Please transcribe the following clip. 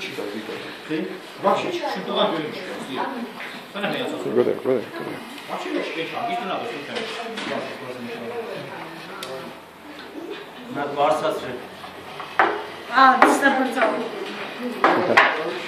ჩიტო ვიტო. დი. ვაჩი ჩიტო გაგვიჩი. დი. სანამ მეცო. ვაჩი ჩიტო გაგვიჩი. ვაჩი ჩიტო გაგვიჩი. ნა მარსაც რე. ა, ნისტა ბორცო.